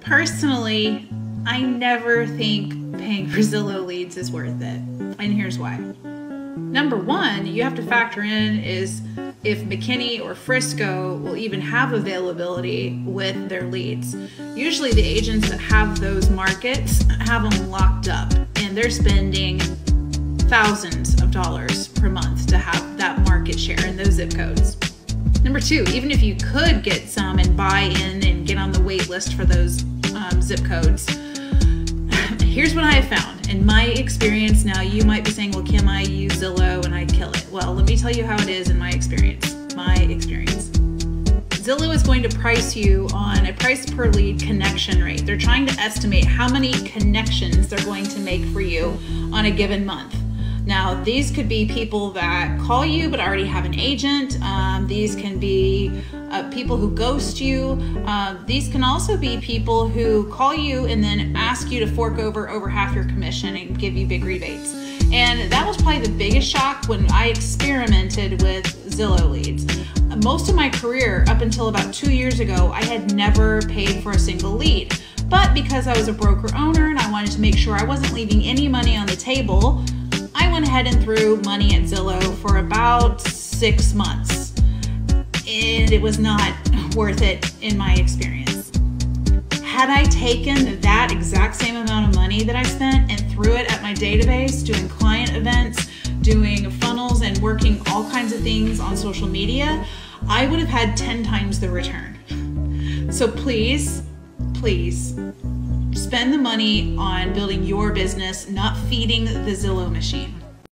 Personally, I never think paying for Zillow leads is worth it. And here's why. Number one, you have to factor in is if McKinney or Frisco will even have availability with their leads. Usually, the agents that have those markets have them locked up and they're spending thousands of dollars per month to have that market share in those zip codes. Number two, even if you could get some and buy in and get on the wait list for those um, zip codes, here's what I have found. In my experience, now you might be saying, well, Kim, I use Zillow and I kill it. Well, let me tell you how it is in my experience. My experience. Zillow is going to price you on a price per lead connection rate. They're trying to estimate how many connections they're going to make for you on a given month. Now, these could be people that call you but already have an agent. Um, these can be uh, people who ghost you. Uh, these can also be people who call you and then ask you to fork over over half your commission and give you big rebates. And that was probably the biggest shock when I experimented with Zillow leads. Most of my career, up until about two years ago, I had never paid for a single lead. But because I was a broker owner and I wanted to make sure I wasn't leaving any money on the table, went ahead and threw money at Zillow for about six months. And it was not worth it in my experience. Had I taken that exact same amount of money that I spent and threw it at my database, doing client events, doing funnels, and working all kinds of things on social media, I would have had 10 times the return. So please, please spend the money on building your business, not feeding the Zillow machine.